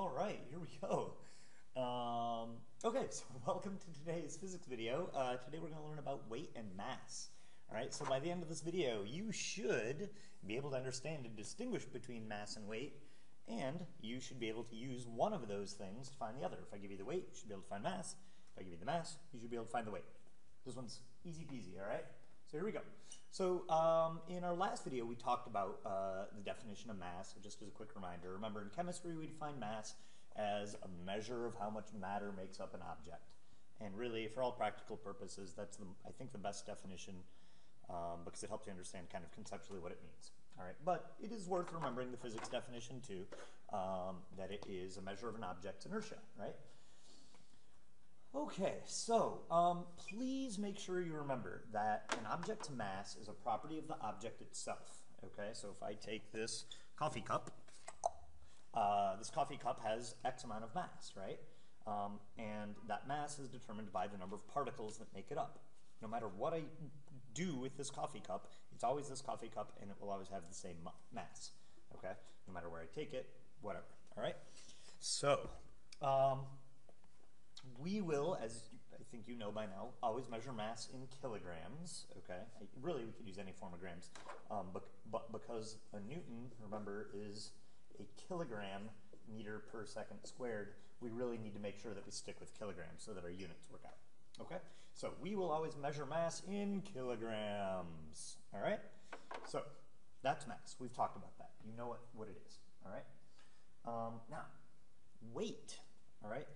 All right, here we go. Um, okay, so welcome to today's physics video. Uh, today we're going to learn about weight and mass. All right, so by the end of this video, you should be able to understand and distinguish between mass and weight, and you should be able to use one of those things to find the other. If I give you the weight, you should be able to find mass. If I give you the mass, you should be able to find the weight. This one's easy peasy, all right? So here we go. So um, in our last video, we talked about uh, the definition of mass. Just as a quick reminder, remember in chemistry, we define mass as a measure of how much matter makes up an object. And really, for all practical purposes, that's, the, I think, the best definition um, because it helps you understand kind of conceptually what it means. All right, but it is worth remembering the physics definition too, um, that it is a measure of an object's inertia, right? Okay, so um, please make sure you remember that an object's mass is a property of the object itself. Okay, so if I take this coffee cup, uh, this coffee cup has X amount of mass, right? Um, and that mass is determined by the number of particles that make it up. No matter what I do with this coffee cup, it's always this coffee cup and it will always have the same mass. Okay, no matter where I take it, whatever. All right, so um, we will, as I think you know by now, always measure mass in kilograms, okay? Really, we could use any form of grams, um, but, but because a newton, remember, is a kilogram meter per second squared, we really need to make sure that we stick with kilograms so that our units work out, okay? So we will always measure mass in kilograms, all right? So that's mass. We've talked about that. You know what, what it is, all right? Um, now, weight, all right?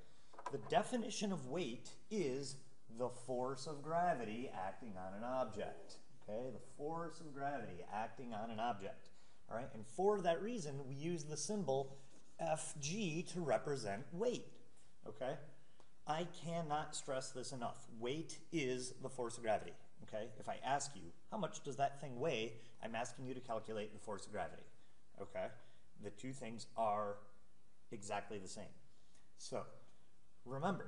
The definition of weight is the force of gravity acting on an object. Okay, the force of gravity acting on an object. All right, and for that reason, we use the symbol Fg to represent weight. Okay, I cannot stress this enough. Weight is the force of gravity. Okay, if I ask you, how much does that thing weigh? I'm asking you to calculate the force of gravity. Okay, the two things are exactly the same. So, Remember,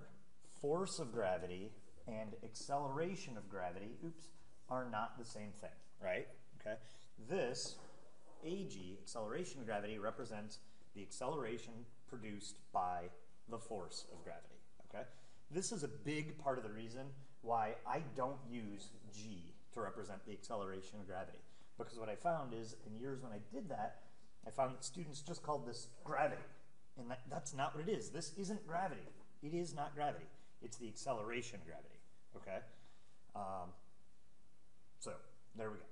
force of gravity and acceleration of gravity, oops, are not the same thing, right? Okay. This AG, acceleration of gravity, represents the acceleration produced by the force of gravity, okay? This is a big part of the reason why I don't use G to represent the acceleration of gravity. Because what I found is, in years when I did that, I found that students just called this gravity. And that, that's not what it is. This isn't gravity. It is not gravity. It's the acceleration gravity, okay? Um, so, there we go.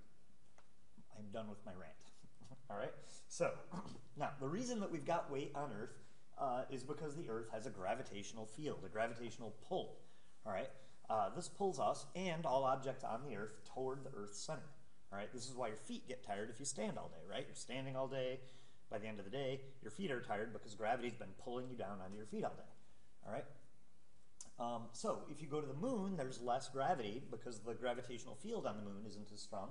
I'm done with my rant, all right? So, now, the reason that we've got weight on Earth uh, is because the Earth has a gravitational field, a gravitational pull, all right? Uh, this pulls us and all objects on the Earth toward the Earth's center, all right? This is why your feet get tired if you stand all day, right? You're standing all day. By the end of the day, your feet are tired because gravity's been pulling you down onto your feet all day all right? Um, so if you go to the moon, there's less gravity because the gravitational field on the moon isn't as strong,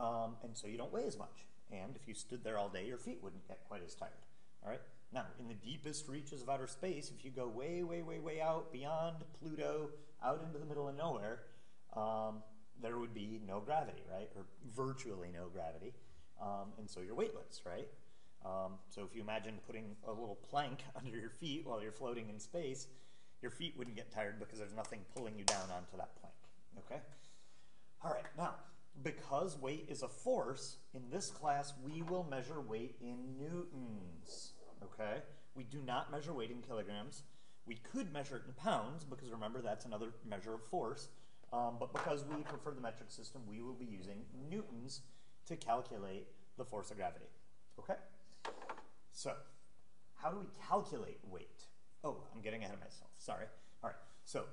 um, and so you don't weigh as much. And if you stood there all day, your feet wouldn't get quite as tired, all right? Now, in the deepest reaches of outer space, if you go way, way, way, way out beyond Pluto, out into the middle of nowhere, um, there would be no gravity, right? Or virtually no gravity. Um, and so you're weightless, right? Um, so if you imagine putting a little plank under your feet while you're floating in space, your feet wouldn't get tired because there's nothing pulling you down onto that plank, okay? All right, now, because weight is a force, in this class we will measure weight in newtons, okay? We do not measure weight in kilograms. We could measure it in pounds because remember that's another measure of force, um, but because we prefer the metric system, we will be using newtons to calculate the force of gravity, okay? So, how do we calculate weight? Oh, I'm getting ahead of myself, sorry. All right, so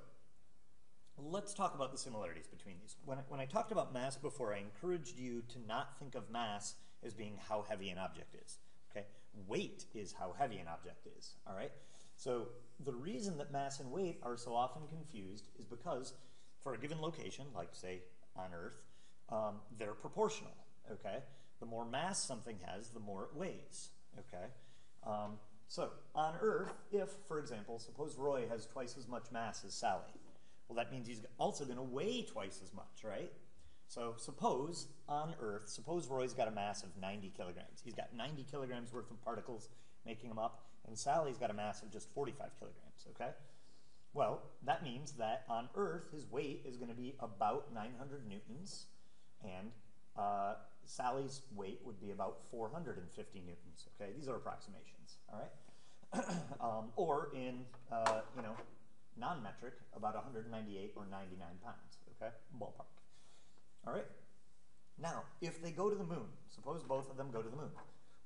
let's talk about the similarities between these. When I, when I talked about mass before, I encouraged you to not think of mass as being how heavy an object is, okay? Weight is how heavy an object is, all right? So the reason that mass and weight are so often confused is because for a given location, like say on Earth, um, they're proportional, okay? The more mass something has, the more it weighs, okay? Um, so on Earth, if, for example, suppose Roy has twice as much mass as Sally, well, that means he's also going to weigh twice as much, right? So suppose on Earth, suppose Roy's got a mass of 90 kilograms. He's got 90 kilograms worth of particles making him up, and Sally's got a mass of just 45 kilograms, okay? Well, that means that on Earth, his weight is going to be about 900 newtons, and uh, Sally's weight would be about 450 newtons, okay? These are approximations, all right? um, or in, uh, you know, non-metric, about 198 or 99 pounds, okay? Ballpark. All right? Now, if they go to the moon, suppose both of them go to the moon.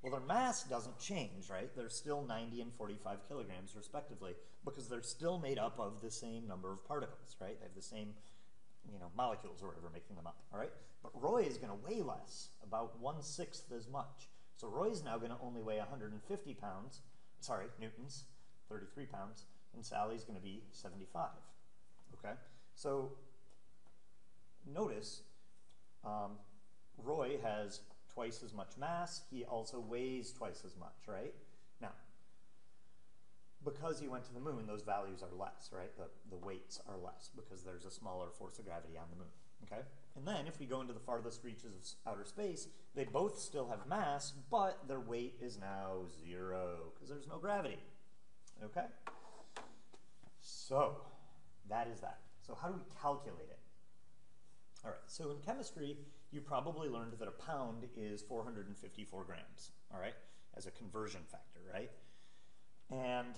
Well, their mass doesn't change, right? They're still 90 and 45 kilograms, respectively, because they're still made up of the same number of particles, right? They have the same, you know, molecules or whatever making them up, all right? But Roy is going to weigh less, about one-sixth as much. So Roy is now going to only weigh 150 pounds, sorry, newtons, 33 pounds, and Sally's going to be 75, okay? So notice um, Roy has twice as much mass. He also weighs twice as much, right? Now, because he went to the moon, those values are less, right? The, the weights are less because there's a smaller force of gravity on the moon, okay? And then if we go into the farthest reaches of outer space, they both still have mass, but their weight is now zero because there's no gravity, okay? So, that is that. So how do we calculate it? All right, so in chemistry, you probably learned that a pound is 454 grams, all right, as a conversion factor, right? And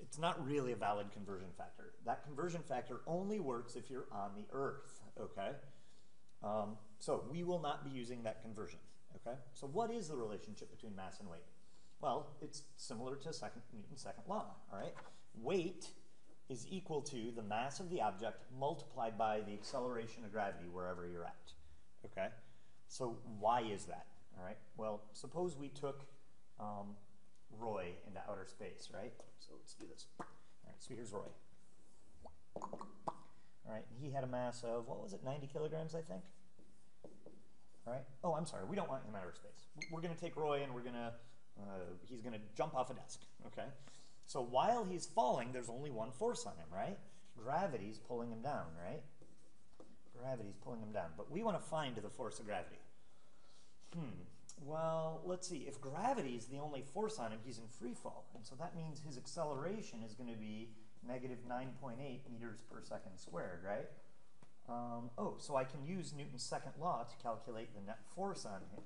it's not really a valid conversion factor. That conversion factor only works if you're on the Earth, okay? Um, so we will not be using that conversion, okay? So what is the relationship between mass and weight? Well, it's similar to second, Newton's second law, all right? Weight is equal to the mass of the object multiplied by the acceleration of gravity wherever you're at. Okay? So why is that? All right? Well, suppose we took um, Roy into outer space, right? So let's do this. All right, so here's Roy. All right, he had a mass of, what was it, 90 kilograms, I think? All right? Oh, I'm sorry, we don't want him outer space. We're going to take Roy and we're going to, uh, he's going to jump off a desk, okay? So while he's falling, there's only one force on him, right? Gravity's pulling him down, right? Gravity's pulling him down. But we want to find the force of gravity. Hmm. Well, let's see. If gravity is the only force on him, he's in free fall. And so that means his acceleration is going to be negative 9.8 meters per second squared, right? Um, oh, so I can use Newton's second law to calculate the net force on him.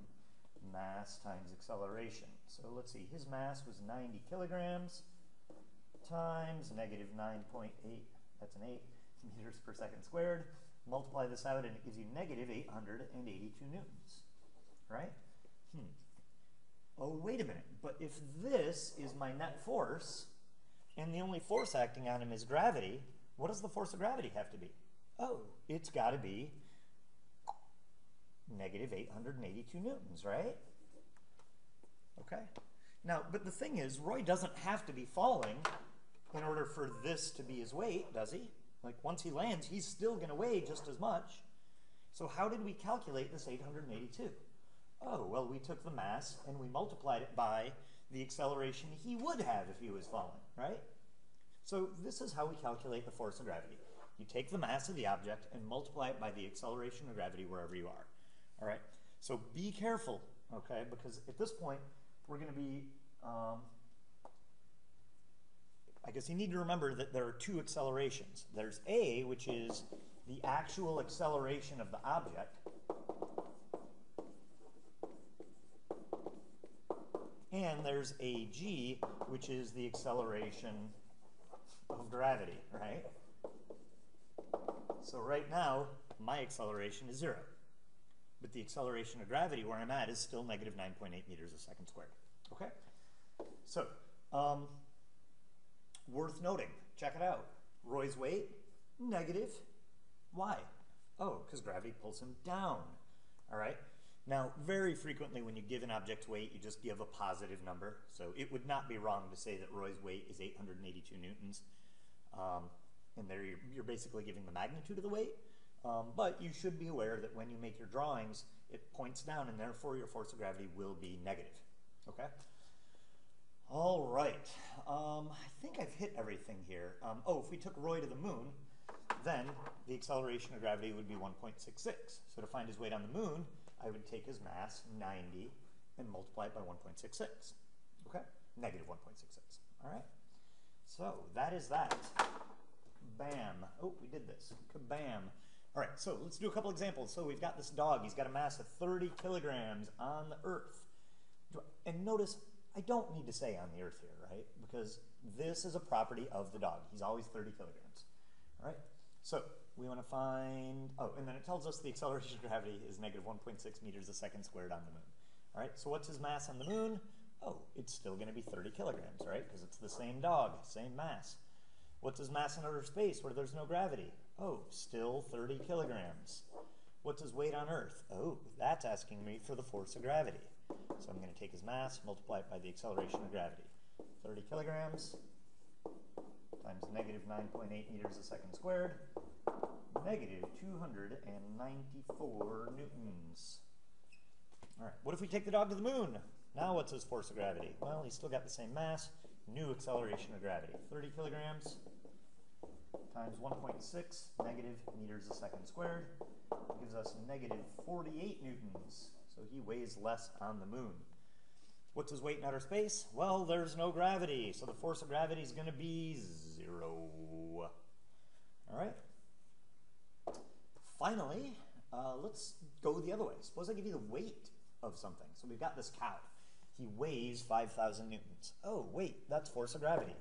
Mass times acceleration. So let's see. His mass was 90 kilograms times negative 9.8, that's an 8 meters per second squared. Multiply this out and it gives you negative 882 newtons, right? Hmm. Oh, wait a minute, but if this is my net force, and the only force acting on him is gravity, what does the force of gravity have to be? Oh, it's got to be negative 882 newtons, right? Okay. Now, but the thing is, Roy doesn't have to be falling in order for this to be his weight, does he? Like once he lands, he's still going to weigh just as much. So how did we calculate this 882? Oh, well, we took the mass and we multiplied it by the acceleration he would have if he was falling, right? So this is how we calculate the force of gravity. You take the mass of the object and multiply it by the acceleration of gravity wherever you are. All right? So be careful, okay? Because at this point, we're going to be um, I guess you need to remember that there are two accelerations. There's A, which is the actual acceleration of the object. And there's AG, which is the acceleration of gravity, right? So right now, my acceleration is zero. But the acceleration of gravity where I'm at is still negative 9.8 meters a second squared. Okay? So, um, Worth noting, check it out. Roy's weight, negative. Why? Oh, because gravity pulls him down. All right? Now, very frequently when you give an object weight, you just give a positive number. So it would not be wrong to say that Roy's weight is 882 newtons. Um, and there you're, you're, basically giving the magnitude of the weight. Um, but you should be aware that when you make your drawings, it points down and therefore your force of gravity will be negative. Okay? All right. Um, I think I've hit everything here. Um, oh, if we took Roy to the moon, then the acceleration of gravity would be 1.66. So to find his weight on the moon, I would take his mass, 90, and multiply it by 1.66. Okay? negative 1.66. All right. So that is that. Bam. Oh, we did this. Kabam. All right, so let's do a couple examples. So we've got this dog. He's got a mass of 30 kilograms on the earth. And notice, I don't need to say on the earth here, right? Because this is a property of the dog. He's always 30 kilograms. All right, we want to find, oh, and then it tells us the acceleration of gravity is negative 1.6 meters a second squared on the moon. All right, so what's his mass on the moon? Oh, it's still going to be 30 kilograms, right? Because it's the same dog, same mass. What's his mass in outer space where there's no gravity? Oh, still 30 kilograms. What's his weight on Earth? Oh, that's asking me for the force of gravity. So I'm going to take his mass, multiply it by the acceleration of gravity. 30 kilograms times negative 9.8 meters a second squared, negative 294 newtons. All right, what if we take the dog to the moon? Now what's his force of gravity? Well, he's still got the same mass, new acceleration of gravity. 30 kilograms times 1.6 negative meters a second squared gives us negative 48 newtons. So he weighs less on the moon. What's his weight in outer space? Well, there's no gravity, so the force of gravity is going to be zero. All right. Finally, uh, let's go the other way. Suppose I give you the weight of something. So we've got this cow. He weighs 5,000 newtons. Oh, wait, that's force of gravity.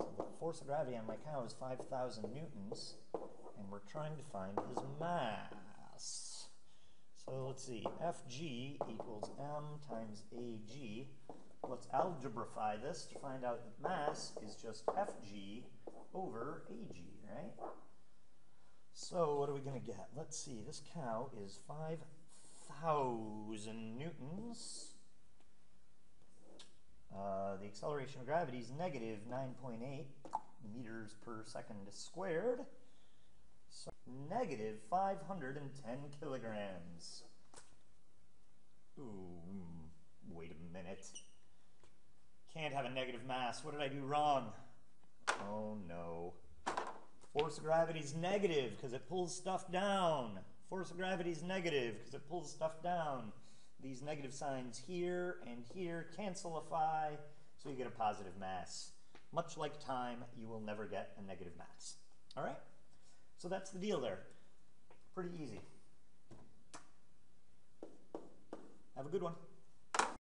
So the force of gravity on my cow is 5,000 newtons, and we're trying to find his mass. So let's see, Fg equals m times Ag. Let's algebraify this to find out that mass is just Fg over Ag, right? So what are we going to get? Let's see, this cow is 5,000 newtons. Uh, the acceleration of gravity is negative 9.8 meters per second squared. Negative 510 kilograms. Ooh, mm, wait a minute. Can't have a negative mass. What did I do wrong? Oh no. Force of gravity is negative because it pulls stuff down. Force of gravity is negative because it pulls stuff down these negative signs here and here cancelify, so you get a positive mass. Much like time, you will never get a negative mass. All right? So that's the deal there. Pretty easy. Have a good one.